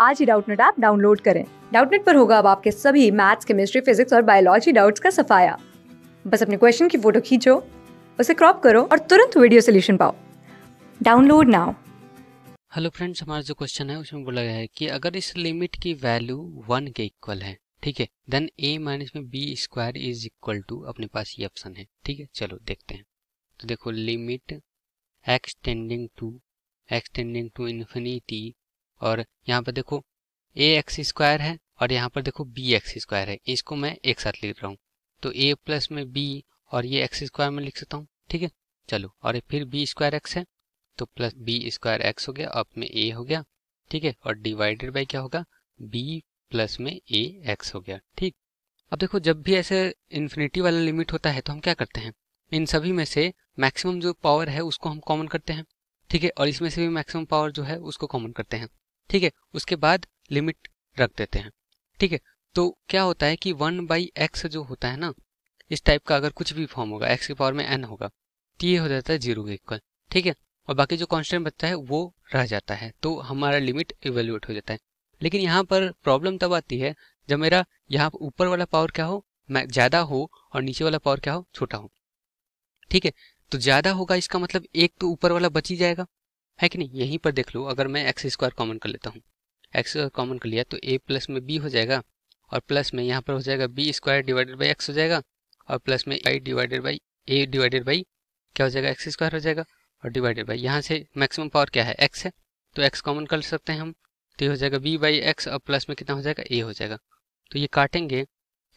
आज ही Doubtnut app download करें। डाउटनेट पर होगा अब आपके सभी मैथ्स, केमिस्ट्री, फिजिक्स और बायोलॉजी डाउट्स का सफाया। बस अपने क्वेश्चन की फ़ोटो खींचो, उसे क्रॉप करो और तुरंत वीडियो सोल्यूशन पाओ। Download now. हेलो फ्रेंड्स, हमारा जो क्वेश्चन है, उसमें बोला गया है कि अगर इस लिमिट की वैल्यू वन के इक्वल है, ठीक है देन ए माइनस में B square is equal to अपने पास ये ऑप्शन है, ठीक है, चलो देखते हैं। तो देखो, limit X tending to X tending to infinity और यहाँ पर देखो ए एक्स स्क्वायर है और यहाँ पर देखो बी एक्स स्क्वायर है। इसको मैं एक साथ लिख रहा हूँ। तो ए प्लस में बी और ये एक्स स्क्वायर में लिख सकता हूँ, ठीक है? चलो, और फिर बी स्क्वायर एक्स है तो प्लस बी स्क्वायर एक्स हो गया, अब में ए हो गया, ठीक है? और डिवाइडेड बाई क्या होगा? बी प्लस में ए एक्स हो गया, ठीक? अब देखो, जब भी ऐसे इन्फिनिटी वाला लिमिट होता है तो हम क्या करते हैं? इन सभी में से मैक्सिमम जो पावर है, उसको हम कॉमन करते हैं, ठीक है? और इसमें से भी मैक्सिमम पावर जो है, उसको कॉमन करते हैं। ठीक है, उसके बाद लिमिट रख देते हैं। ठीक है तो क्या होता है कि वन बाई एक्स जो होता है ना, इस टाइप का अगर कुछ भी फॉर्म होगा एक्स के पावर में एन होगा तो ये हो जाता है ज़ीरो के इक्वल ठीक है, और बाकी जो कॉन्स्टेंट बचता है, वो रह जाता है तो हमारा लिमिट इवेल्युएट हो जाता है। लेकिन यहाँ पर प्रॉब्लम तब आती है, जब मेरा यहाँ ऊपर वाला पावर क्या हो ज़्यादा हो, और नीचे वाला पावर क्या हो, छोटा हो। ठीक है तो ज़्यादा होगा इसका मतलब एक तो ऊपर वाला बच ही जाएगा है कि नहीं? यहीं पर देख लो, अगर मैं एक्स स्क्वायर कॉमन कर लेता हूँ। एक्स स्क्वायर कॉमन कर लिया तो ए प्लस में बी हो जाएगा और प्लस में यहाँ पर हो जाएगा B square divided by X हो जाएगा और प्लस में I divided by A divided by क्या हो जाएगा? एक्स स्क्वायर हो जाएगा और डिवाइडेड बाई यहाँ से मैक्सिमम पावर क्या है? एक्स है। तो एक्स कॉमन कर सकते हैं हम। तो ये हो जाएगा बी बाई एक्स और प्लस में कितना हो जाएगा? ए हो जाएगा। तो ये काटेंगे।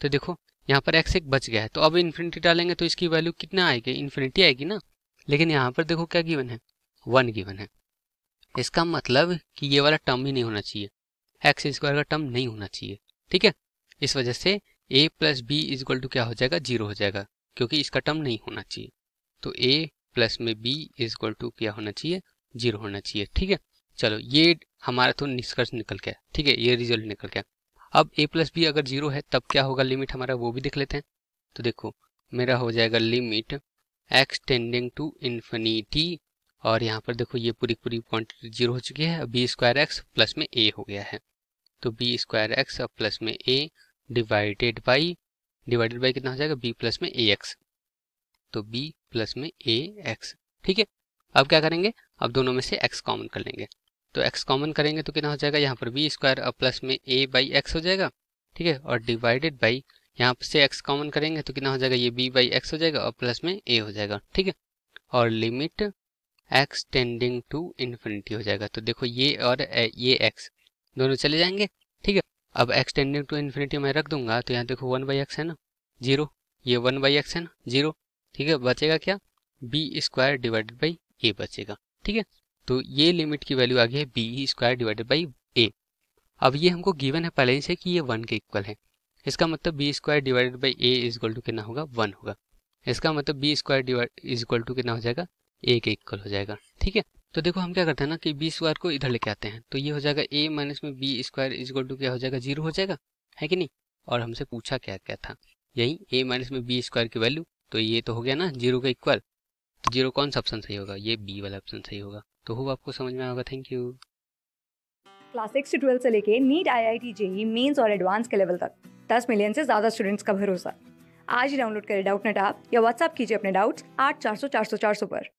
तो देखो, यहाँ पर एक्स एक बच गया है। तो अब इन्फिनिटी डालेंगे तो इसकी वैल्यू कितना आएगी? इन्फिनिटी आएगी ना। लेकिन यहाँ पर देखो क्या गिवन है। वन गिवन है। इसका मतलब कि ये वाला टर्म ही नहीं होना चाहिए। एक्स स्क्वायर का टर्म नहीं होना चाहिए। ठीक है? इस वजह से A plus B is equal to क्या हो जाएगा? ज़ीरो हो जाएगा, क्योंकि इसका टर्म नहीं होना चाहिए। तो ए प्लस में बी इज़ इक्वल टू क्या होना चाहिए? ज़ीरो होना चाहिए। ठीक है? चलो, ये हमारा तो निष्कर्ष निकल गया। ठीक है? ये रिज़ल्ट निकल गया। अब ए प्लस बी अगर ज़ीरो है, तब क्या होगा लिमिट हमारा? वो भी देख लेते हैं। तो देखो, मेरा हो जाएगा limit X tending to infinity और यहाँ पर देखो ये पूरी पूरी क्वांटिटी ज़ीरो हो चुकी है। बी स्क्वायर एक्स प्लस में ए हो गया है। तो बी स्क्वायर एक्स और प्लस में A divided by divided by कितना हो जाएगा? बी प्लस में ए एक्स तो बी प्लस में ए एक्स ठीक है? अब क्या करेंगे? अब दोनों में से एक्स कॉमन कर लेंगे। तो एक्स कॉमन करेंगे तो कितना हो जाएगा? यहाँ पर बी स्क्वायर और प्लस में ए बाई एक्स हो जाएगा। ठीक है? और डिवाइडेड बाई यहाँ से एक्स कॉमन करेंगे तो कितना हो जाएगा? ये बी बाई एक्स हो जाएगा और प्लस में ए हो जाएगा। ठीक है? और limit X tending to infinity हो जाएगा। तो देखो ये और ये एक्स दोनों चले जाएँगे, ठीक है? अब एक्स टेंडिंग टू इन्फिनिटी मैं रख दूँगा तो यहाँ देखो वन बाई एक्स है ना, ज़ीरो, ये वन बाई एक्स है ना, ज़ीरो, ठीक है? बचेगा क्या? B square divided by A बचेगा, ठीक है? तो ये लिमिट की वैल्यू आ गई है B square divided by A. अब ये हमको गिवन है पहले ही से कि ये वन के इक्वल है। इसका मतलब B square divided by A is equal to कितना होगा? वन होगा। इसका मतलब B square is equal to कितना हो जाएगा? ए के इक्वल हो जाएगा। ठीक है? तो देखो हम क्या करते हैं ना कि बी स्क्वायर को इधर लेके आते हैं। तो ये हो जाएगा ए माइनस में B square is equal to क्या हो जाएगा? ज़ीरो हो जाएगा। है कि नहीं? और हमसे पूछा क्या क्या था? यही ए माइनस में बी स्क्वायर की वैल्यू तो ये तो हो गया ना ज़ीरो का इक्वल तो ज़ीरो कौन सा ऑप्शन सही होगा? ये बी वाला ऑप्शन सही होगा। तो हो आपको समझ में आएगा। थैंक यू क्लास सिक्स से ट्वेल्थ से लेके NEET I I T JEE mains और एडवांस के लेवल तक। दस मिलियन से ज़्यादा स्टूडेंट्स का भरोसा। आज ही डाउनलोड करें डाउट नेट आप या व्हाट्सअप कीजिए अपने डाउट्स आठ चार सौ चार सौ चार सौ पर।